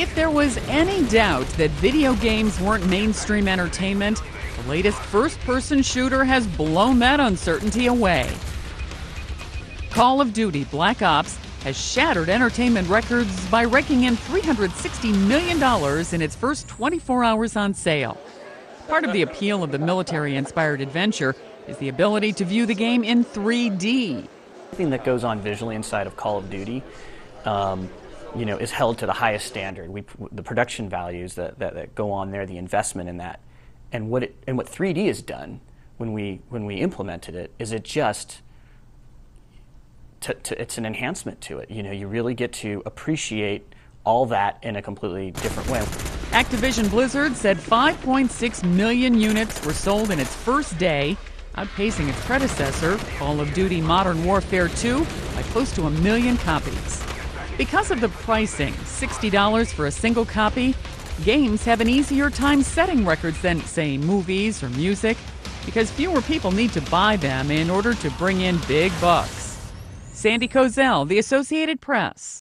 If there was any doubt that video games weren't mainstream entertainment, the latest first person shooter has blown that uncertainty away. Call of Duty Black Ops has shattered entertainment records by raking in $360 million in its first 24 hours on sale. Part of the appeal of the military inspired adventure is the ability to view the game in 3D. Everything that goes on visually inside of Call of Duty, um, you know, is held to the highest standard. We, the production values that, that, that go on there, the investment in that, and what it, and what 3D has done when we when we implemented it is it just to, to, it's an enhancement to it. You know, you really get to appreciate all that in a completely different way. Activision Blizzard said 5.6 million units were sold in its first day, outpacing its predecessor, Call of Duty Modern Warfare 2, by close to a million copies. Because of the pricing, $60 for a single copy, games have an easier time setting records than, say, movies or music, because fewer people need to buy them in order to bring in big bucks. Sandy Kozel, The Associated Press.